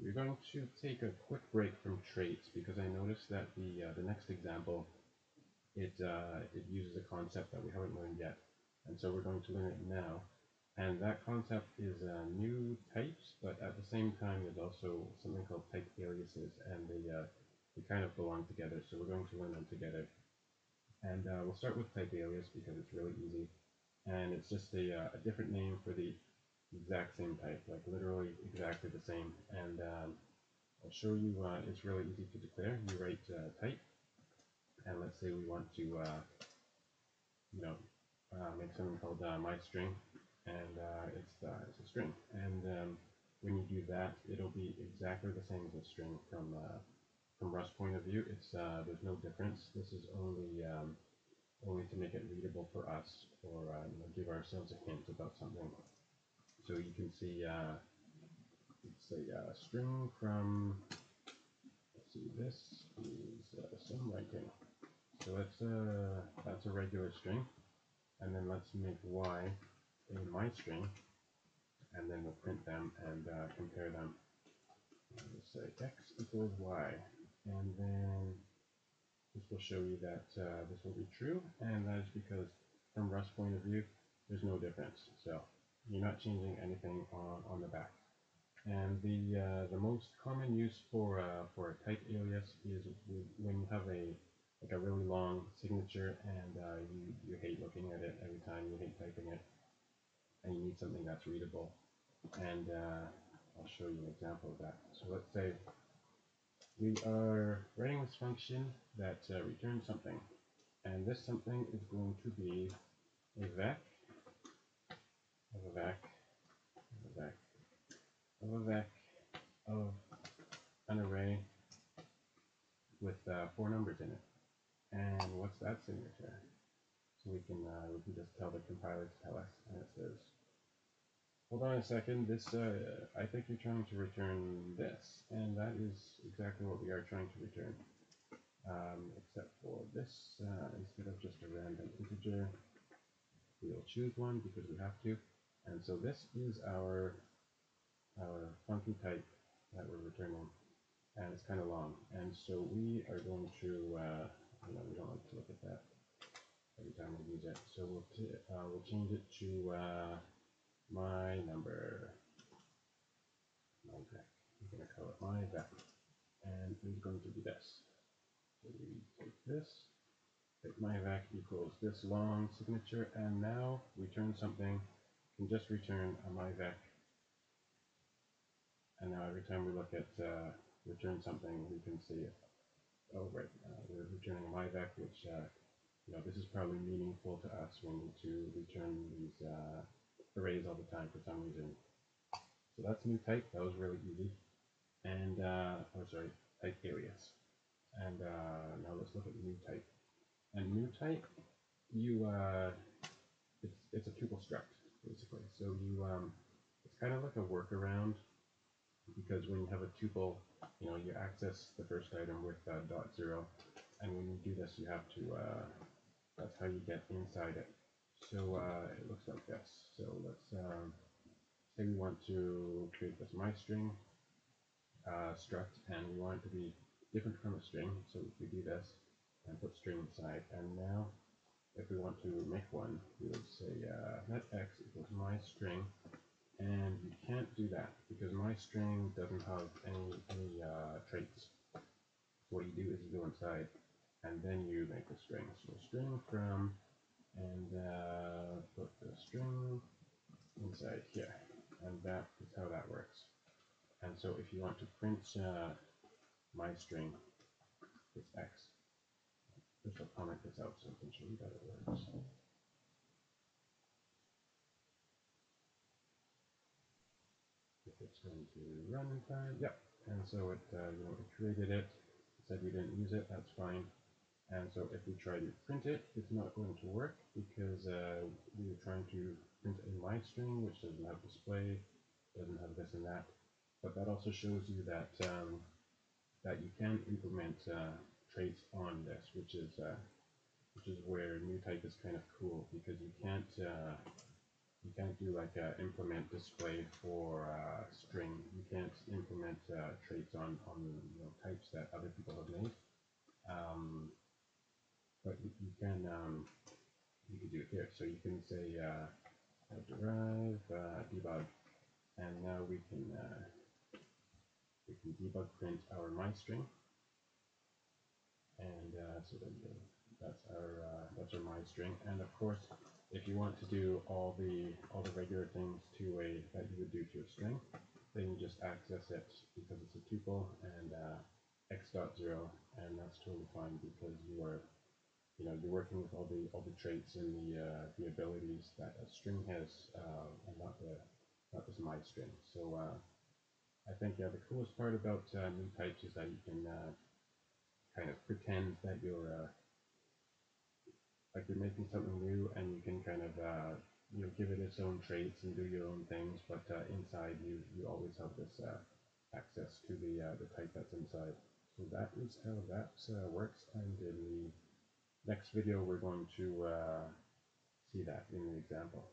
we're going to take a quick break from traits because I noticed that the uh, the next example it uh, it uses a concept that we haven't learned yet, and so we're going to learn it now. And that concept is uh, new types, but at the same time, there's also something called type aliases, and they uh, they kind of belong together. So we're going to learn them together. And uh, we'll start with type alias because it's really easy, and it's just a, uh, a different name for the exact same type, like literally exactly the same. And um, I'll show you, uh, it's really easy to declare. You write uh, type, and let's say we want to, uh, you know, uh, make something called uh, my string, and uh, it's, it's a string. And um, when you do that, it'll be exactly the same as a string from from Rust point of view. It's there's no difference. This is only um, only to make it readable for us, or you know, give ourselves a hint about something. So you can see uh, it's a uh, string from, let's see, this is uh, some writing. So that's a, uh, that's a regular string. And then let's make y a my string. And then we'll print them and uh, compare them. Let's say x equals y. And then this will show you that uh, this will be true. And that is because from Rust point of view, there's no difference. So you're not changing anything on, on the back. And the uh, the most common use for uh, for a type alias is when you have a like a really long signature and uh, you you hate looking at it every time you hate typing it, and you need something that's readable. And uh, I'll show you an example of that. So let's say we are writing this function that uh, returns something, and this something is going to be a vec of a vec, of a vec, of of an array with uh, four numbers in it. And what's that signature? So we can uh, we can just tell the compiler to tell us, and it says, hold on a second, this uh, I think you're trying to return this, and that is exactly what we are trying to return. Um, except for this, uh, instead of just a random integer, we'll choose one because we have to. And so this is our our funky type that we're returning, and it's kind of long. And so we are going to, uh, you know, we don't like to look at that every time we use it. So we'll uh, we'll change it to uh, my number, my vec. I'm going to call it my vec, and it's going to do this. So we take this, take my vec equals this long signature, and now return something can just return a my myvec. And now every time we look at uh, return something, we can see, oh, right, uh, we're returning a myvec, which, uh, you know, this is probably meaningful to us. When we need to return these uh, arrays all the time for some reason. So that's new type. That was really easy. And, oh, sorry, type alias. And uh, now let's look at new type. And new type, you, it's, it's a tuple struct basically. So you, um, it's kind of like a workaround because when you have a tuple, you know, you access the first item with uh, dot zero, and when you do this, you have to, uh, that's how you get inside it. So uh, it looks like this. So let's um, say we want to create this my string uh, struct, and we want it to be different from a string. So we do this and put string inside, and now if we want to make one, we would say uh, let x equals my string, and you can't do that because my string doesn't have any any uh, traits. So what you do is you go inside, and then you make a string. So a string from, and uh, put the string inside here, and that is how that works. And so if you want to print uh, my string, it's x. First I'll comment this out so I can show you that it works. It's going to run in time, yep. And so it, uh, you know, it created it, said we didn't use it, that's fine. And so if we try to print it, it's not going to work because uh, we were trying to print a my string, which doesn't have display, doesn't have this and that. But that also shows you that um, that you can implement uh, traits on this, which is uh, which is where new type is kind of cool because you can't uh, you can't do like a implement display for uh, string. You can't implement uh, traits on on you know, types that other people have made. Um, but you, you can um, you can do it here. So you can say uh, derive uh, debug, and now we can uh, we can debug print our my string, and so that's our that's our my string, and of course if you want to do all the all the regular things to a that you would do to a string, then you just access it because it's a tuple and uh, x dot zero, and that's totally fine because you are you know you're working with all the all the traits and the uh, the abilities that a string has, uh, and not the not this my string. So uh, I think yeah, the coolest part about uh, new types is that you can uh, kind of pretend that you're uh, like you're making something new and you can kind of uh, you know give it its own traits and do your own things but uh, inside you you always have this uh, access to the uh, the type that's inside. So that is how that uh, works and in the next video we're going to uh, see that in the example